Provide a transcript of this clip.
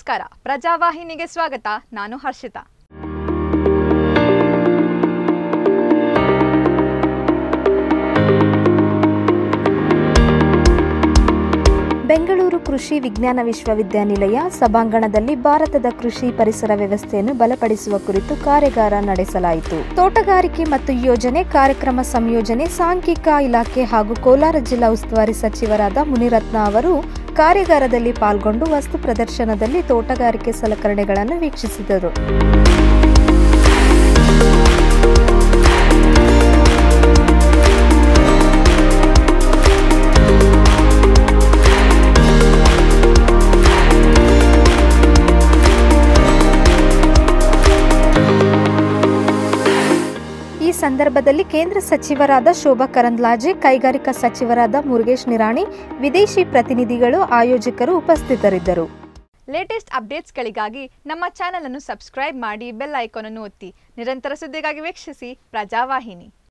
ನಮಸ್ಕಾರ. ಪ್ರಜಾವಾಹಿನಿಗೆ ಸ್ವಾಗತ. ನಾನು ಹರ್ಷಿತಾ. ಬೆಂಗಳೂರು ಕೃಷಿ ವಿಜ್ಞಾನ ವಿಶ್ವವಿದ್ಯಾನಿಲಯ ಸಭಾಂಗಣದಲ್ಲಿ ಭಾರತದ ಕೃಷಿ ಪರಿಸರ ವ್ಯವಸ್ಥೆಯನ್ನು ಬಲಪಡಿಸುವ ಕುರಿತು ಕಾರ್ಯಾಗಾರ ನಡೆಸಲಾಯಿತು. ತೋಟಗಾರಿಕೆ ಮತ್ತು ಯೋಜನೆ, ಕಾರ್ಯಕ್ರಮ ಸಂಯೋಜನೆ, ಸಾಂಖ್ಯಿಕ ಇಲಾಖೆ ಹಾಗೂ ಕೋಲಾರ ಜಿಲ್ಲಾ ಉಸ್ತುವಾರಿ ಸಚಿವರಾದ ಮುನಿರತ್ನ ಅವರು ಕಾರ್ಯಾಗಾರದಲ್ಲಿ ಪಾಲ್ಗೊಂಡು ವಸ್ತು ಪ್ರದರ್ಶನದಲ್ಲಿ ತೋಟಗಾರಿಕೆ ಸಲಕರಣೆಗಳನ್ನು ವೀಕ್ಷಿಸಿದರು. ಈ ಸಂದರ್ಭದಲ್ಲಿ ಕೇಂದ್ರ ಸಚಿವರಾದ ಶೋಭಾ ಕರಂದ್ಲಾಜೆ, ಕೈಗಾರಿಕಾ ಸಚಿವರಾದ ಮುರುಗೇಶ್ ನಿರಾಣಿ, ವಿದೇಶಿ ಪ್ರತಿನಿಧಿಗಳು, ಆಯೋಜಕರು ಉಪಸ್ಥಿತರಿದ್ದರು. ಲೇಟೆಸ್ಟ್ ಅಪ್ಡೇಟ್ಸ್ಗಳಿಗಾಗಿ ನಮ್ಮ ಚಾನೆಲ್ ಅನ್ನು ಸಬ್ಸ್ಕ್ರೈಬ್ ಮಾಡಿ ಬೆಲ್ ಐಕಾನ್ ಅನ್ನು ಒತ್ತಿ. ನಿರಂತರ ಸುದ್ದಿಗಾಗಿ ವೀಕ್ಷಿಸಿ ಪ್ರಜಾವಾಹಿನಿ.